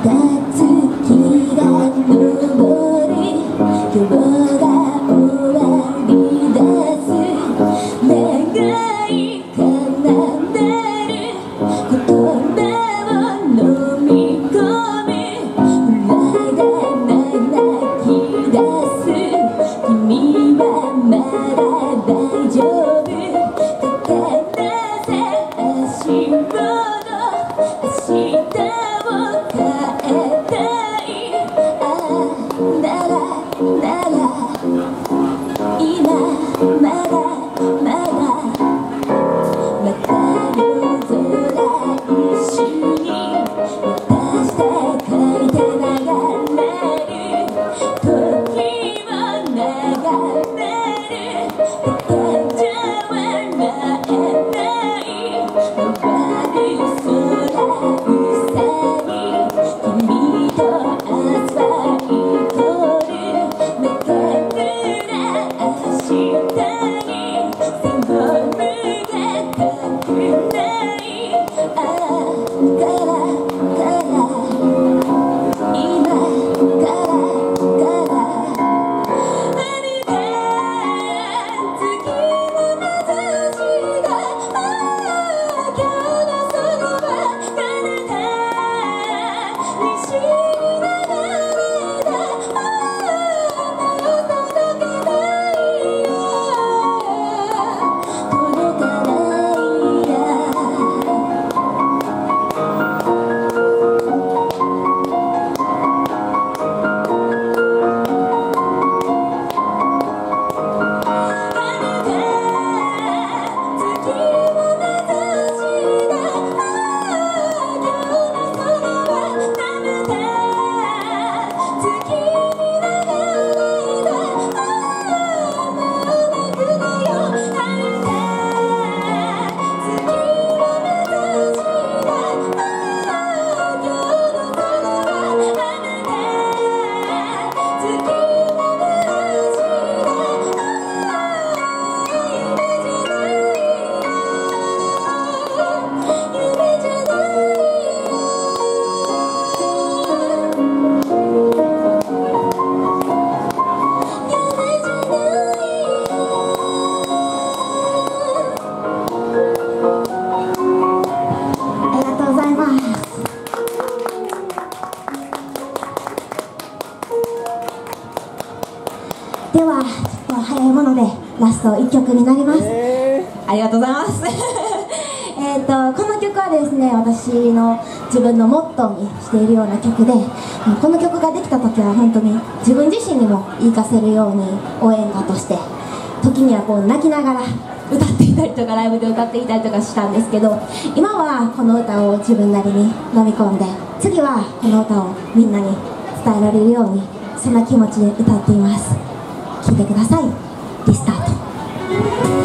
月がくぼり、今日が終わりだす。願い叶える言葉を飲み込む。まだ泣き出す。君はまだ大丈夫。片手で足元らでは早いものでラスト1曲になります。ありがとうございます。えっとこの曲はですね私の自分のモットーにしているような曲でこの曲ができた時は本当に自分自身にも言い聞かせるように応援歌として時にはこう泣きながら歌っていたりとかライブで歌っていたりとかしたんですけど今はこの歌を自分なりに飲み込んで次はこの歌をみんなに伝えられるようにそんな気持ちで歌っています聴いてください。リスタート。